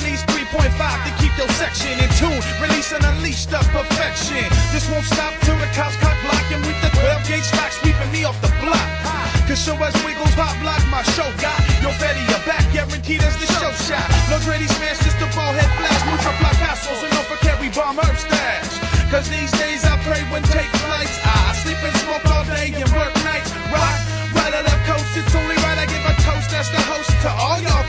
3.5 to keep your section in tune, release and unleash the perfection. This won't stop till the cops cock blocking with the 12 gauge stock sweeping me off the block. Cause show us wiggles, pop block, my show got yo' fatty, your back guaranteed as the show shot. No Dreddy smash, just a ball head flash, mucha assholes and don't forget we bomb herb stash. Cause these days I pray when take flights. I sleep and smoke all day and work nights. Rock, right or left coast, it's only right I give a toast That's the host to all y'all